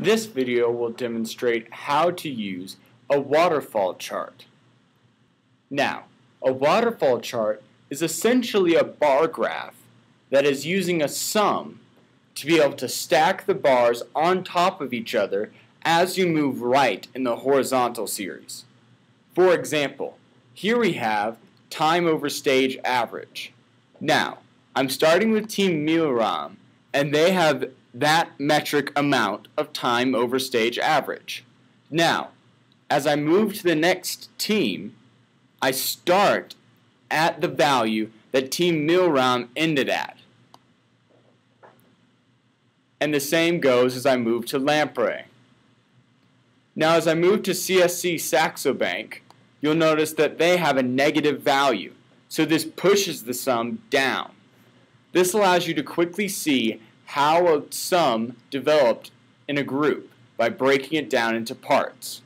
This video will demonstrate how to use a waterfall chart. Now, a waterfall chart is essentially a bar graph that is using a sum to be able to stack the bars on top of each other as you move right in the horizontal series. For example, here we have time over stage average. Now, I'm starting with Team Milram, and they have that metric amount of time over stage average. Now, as I move to the next team, I start at the value that Team Milram ended at. And the same goes as I move to Lampre. Now as I move to CSC Saxo Bank, you'll notice that they have a negative value, so this pushes the sum down. This allows you to quickly see how a sum developed in a group by breaking it down into parts.